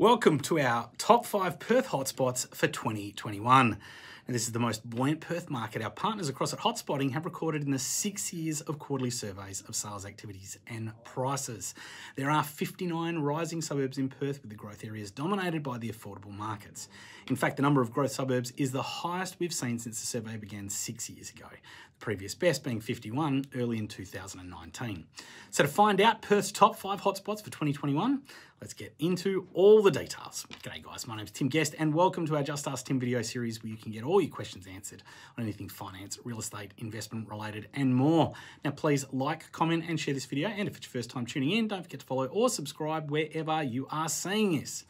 Welcome to our top five Perth hotspots for 2021. And this is the most buoyant Perth market our partners across at Hotspotting have recorded in the six years of quarterly surveys of sales activities and prices. There are 59 rising suburbs in Perth with the growth areas dominated by the affordable markets. In fact, the number of growth suburbs is the highest we've seen since the survey began six years ago the previous best being 51 early in 2019. So to find out Perth's top five hotspots for 2021, let's get into all the details. G'day guys, my name is Tim Guest and welcome to our Just Ask Tim video series where you can get all your questions answered on anything finance, real estate, investment related and more. Now please like, comment and share this video and if it's your first time tuning in, don't forget to follow or subscribe wherever you are seeing this.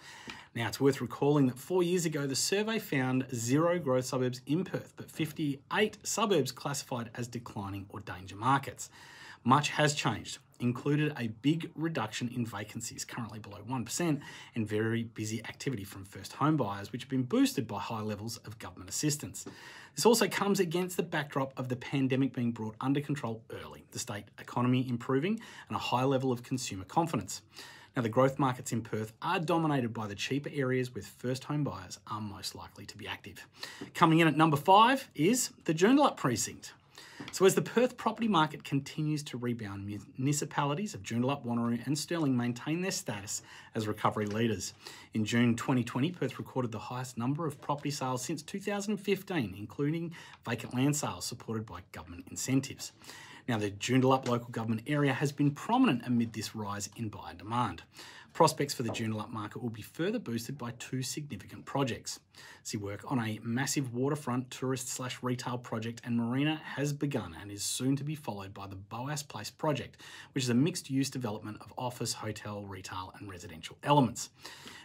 Now, it's worth recalling that four years ago, the survey found zero growth suburbs in Perth, but 58 suburbs classified as declining or danger markets. Much has changed, included a big reduction in vacancies, currently below 1%, and very busy activity from first home buyers, which have been boosted by high levels of government assistance. This also comes against the backdrop of the pandemic being brought under control early, the state economy improving, and a high level of consumer confidence. Now, the growth markets in Perth are dominated by the cheaper areas with first home buyers are most likely to be active. Coming in at number five is the Joondalup precinct. So as the Perth property market continues to rebound, municipalities of Joondalup, Wanneroo and Stirling maintain their status as recovery leaders. In June 2020, Perth recorded the highest number of property sales since 2015, including vacant land sales supported by government incentives. Now, the Joondalup local government area has been prominent amid this rise in buyer demand. Prospects for the Joondalup market will be further boosted by two significant projects. See work on a massive waterfront tourist slash retail project and marina has begun and is soon to be followed by the Boas Place project, which is a mixed use development of office, hotel, retail and residential elements.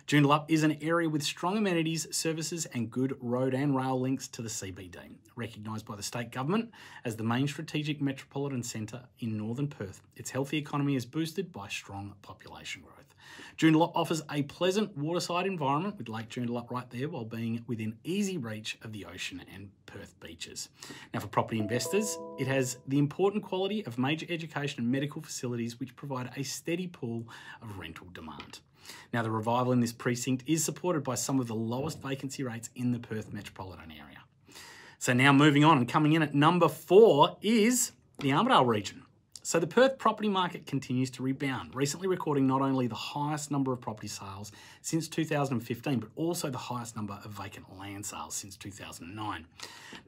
Joondalup is an area with strong amenities, services and good road and rail links to the CBD, recognised by the state government as the main strategic metropolitan centre in northern Perth. Its healthy economy is boosted by strong population growth. Joondalup offers a pleasant waterside environment with Lake Joondalup right there while being within easy reach of the ocean and Perth beaches. Now for property investors, it has the important quality of major education and medical facilities which provide a steady pool of rental demand. Now, the revival in this precinct is supported by some of the lowest vacancy rates in the Perth metropolitan area. So now moving on and coming in at number four is the Armadale region. So the Perth property market continues to rebound, recently recording not only the highest number of property sales since 2015, but also the highest number of vacant land sales since 2009.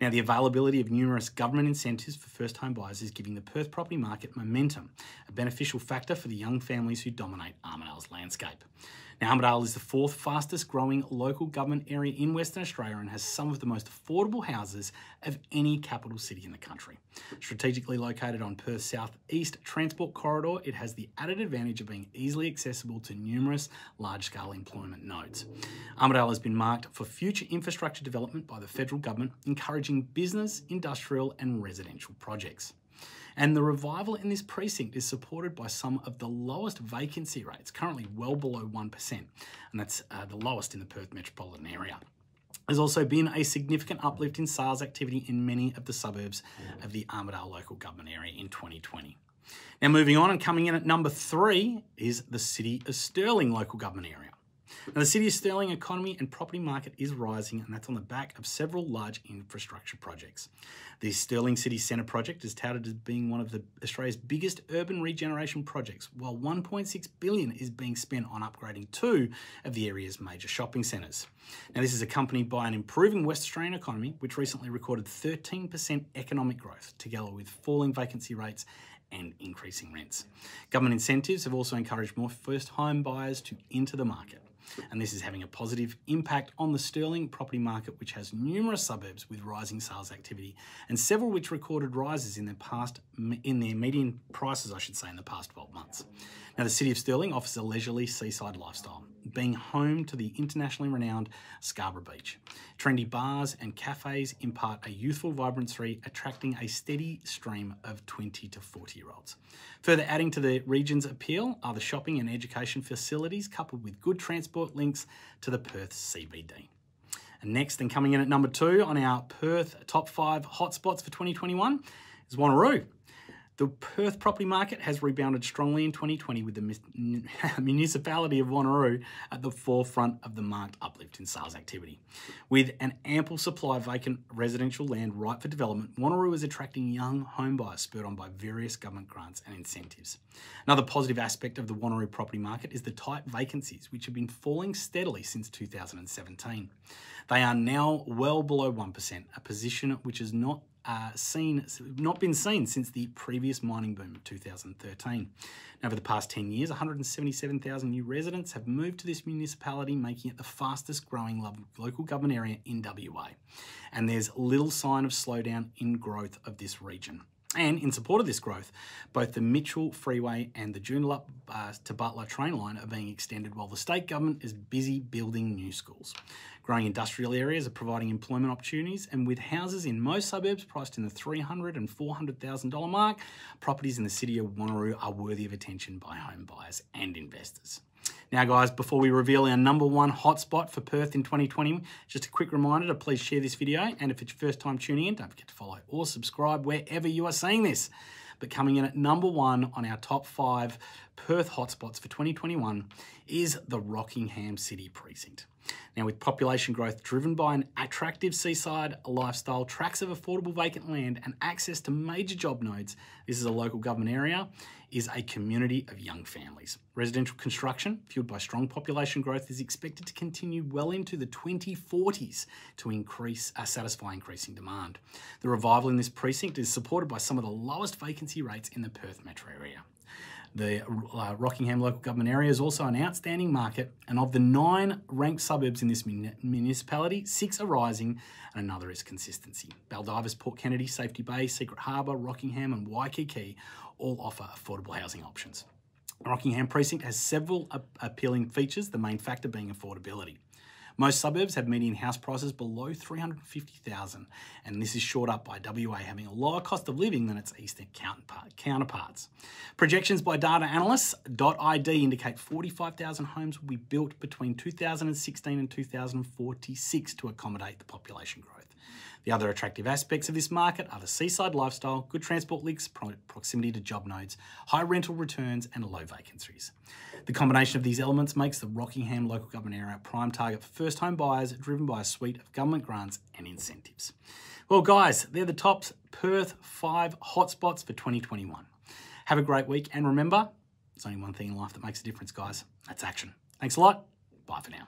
Now, the availability of numerous government incentives for first home buyers is giving the Perth property market momentum, a beneficial factor for the young families who dominate Armadale's landscape. Now, Armadale is the fourth fastest growing local government area in Western Australia and has some of the most affordable houses of any capital city in the country. Strategically located on Perth's southeast transport corridor, it has the added advantage of being easily accessible to numerous large-scale employment nodes. Armadale has been marked for future infrastructure development by the federal government, encouraging business, industrial and residential projects. And the revival in this precinct is supported by some of the lowest vacancy rates, currently well below 1%, and that's uh, the lowest in the Perth metropolitan area. There's also been a significant uplift in sales activity in many of the suburbs of the Armadale local government area in 2020. Now, moving on and coming in at number three is the City of Stirling local government area. Now, the City of Stirling economy and property market is rising, and that's on the back of several large infrastructure projects. The Stirling City Centre project is touted as being one of the, Australia's biggest urban regeneration projects, while 1.6 billion is being spent on upgrading two of the area's major shopping centres. Now, this is accompanied by an improving West Australian economy, which recently recorded 13% economic growth, together with falling vacancy rates and increasing rents. Government incentives have also encouraged more first home buyers to enter the market and this is having a positive impact on the Stirling property market, which has numerous suburbs with rising sales activity, and several which recorded rises in their past in their median prices, I should say, in the past 12 months. Now, the City of Stirling offers a leisurely seaside lifestyle, being home to the internationally renowned Scarborough Beach. Trendy bars and cafes impart a youthful vibrancy, attracting a steady stream of 20 to 40 year olds. Further adding to the region's appeal are the shopping and education facilities, coupled with good transport links to the Perth CBD. And next, and coming in at number two on our Perth top five hotspots for 2021 is Wanneroo. The Perth property market has rebounded strongly in 2020 with the municipality of Wanneroo at the forefront of the marked uplift in sales activity. With an ample supply of vacant residential land ripe for development, Wanneroo is attracting young home buyers spurred on by various government grants and incentives. Another positive aspect of the Wanneroo property market is the tight vacancies, which have been falling steadily since 2017. They are now well below 1%, a position which is not uh, seen, not been seen since the previous mining boom of 2013. Now, Over the past 10 years, 177,000 new residents have moved to this municipality, making it the fastest growing local government area in WA. And there's little sign of slowdown in growth of this region. And in support of this growth, both the Mitchell Freeway and the Joondalup uh, to Butler train line are being extended while the state government is busy building new schools. Growing industrial areas are providing employment opportunities, and with houses in most suburbs priced in the $300,000 and $400,000 mark, properties in the city of Wanneroo are worthy of attention by home buyers and investors. Now, guys, before we reveal our number one hotspot for Perth in 2020, just a quick reminder to please share this video. And if it's your first time tuning in, don't forget to follow or subscribe wherever you are seeing this. But coming in at number one on our top five Perth hotspots for 2021 is the Rockingham City Precinct. Now, with population growth driven by an attractive seaside lifestyle, tracts of affordable vacant land, and access to major job nodes, this is a local government area, is a community of young families. Residential construction, fueled by strong population growth, is expected to continue well into the 2040s to increase, uh, satisfy increasing demand. The revival in this precinct is supported by some of the lowest vacancy rates in the Perth metro area. The uh, Rockingham local government area is also an outstanding market, and of the nine ranked suburbs in this municipality, six are rising, and another is consistency. Baldivis, Port Kennedy, Safety Bay, Secret Harbour, Rockingham, and Waikiki all offer affordable housing options. Rockingham Precinct has several appealing features, the main factor being affordability. Most suburbs have median house prices below 350,000 and this is shored up by WA having a lower cost of living than its eastern counterparts. Projections by data analysts.id indicate 45,000 homes will be built between 2016 and 2046 to accommodate the population growth. The other attractive aspects of this market are the seaside lifestyle, good transport links, proximity to job nodes, high rental returns, and low vacancies. The combination of these elements makes the Rockingham local government area a prime target for first home buyers driven by a suite of government grants and incentives. Well, guys, they're the top Perth 5 hotspots for 2021. Have a great week, and remember, there's only one thing in life that makes a difference, guys. That's action. Thanks a lot. Bye for now.